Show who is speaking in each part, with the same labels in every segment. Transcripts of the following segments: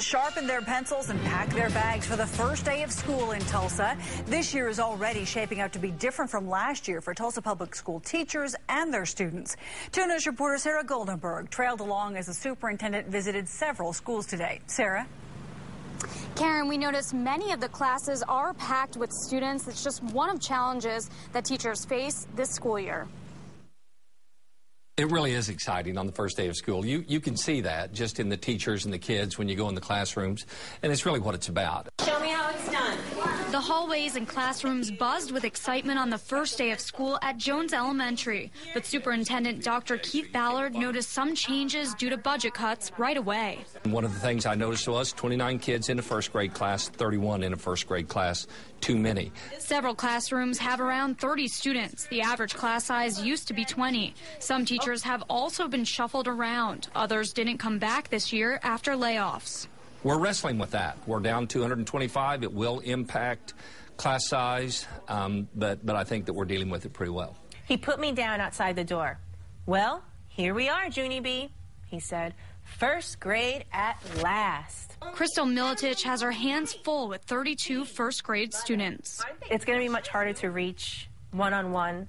Speaker 1: Sharpen their pencils and pack their bags for the first day of school in Tulsa. This year is already shaping up to be different from last year for Tulsa Public School teachers and their students. 2 News reporter Sarah Goldenberg trailed along as the superintendent visited several schools today. Sarah?
Speaker 2: Karen, we noticed many of the classes are packed with students. It's just one of challenges that teachers face this school year.
Speaker 3: It really is exciting on the first day of school. You you can see that just in the teachers and the kids when you go in the classrooms, and it's really what it's about.
Speaker 4: Show me how it's done.
Speaker 2: The hallways and classrooms buzzed with excitement on the first day of school at Jones Elementary, but Superintendent Dr. Keith Ballard noticed some changes due to budget cuts right away.
Speaker 3: One of the things I noticed was 29 kids in a first grade class, 31 in a first grade class, too many.
Speaker 2: Several classrooms have around 30 students. The average class size used to be 20. Some teachers have also been shuffled around. Others didn't come back this year after layoffs.
Speaker 3: We're wrestling with that. We're down 225. It will impact class size, um, but, but I think that we're dealing with it pretty well.
Speaker 4: He put me down outside the door. Well, here we are, Junie B, he said. First grade at last.
Speaker 2: Crystal Militich has her hands full with 32 first grade students.
Speaker 4: It's going to be much harder to reach one on one.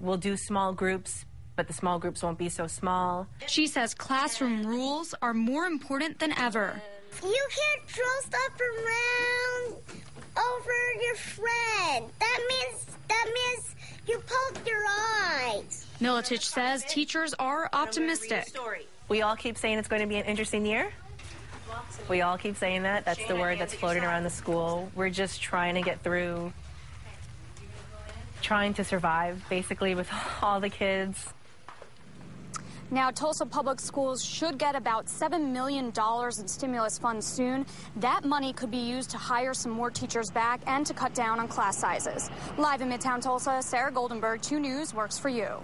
Speaker 4: We'll do small groups but the small groups won't be so small.
Speaker 2: She says classroom rules are more important than ever.
Speaker 5: You can't throw stuff around over your friend. That means that means you poke your eyes.
Speaker 2: Militich says teachers are optimistic.
Speaker 4: We all keep saying it's going to be an interesting year. We all keep saying that. That's the word that's floating around the school. We're just trying to get through, trying to survive, basically, with all the kids.
Speaker 2: Now, Tulsa Public Schools should get about $7 million in stimulus funds soon. That money could be used to hire some more teachers back and to cut down on class sizes. Live in Midtown Tulsa, Sarah Goldenberg, 2 News, works for you.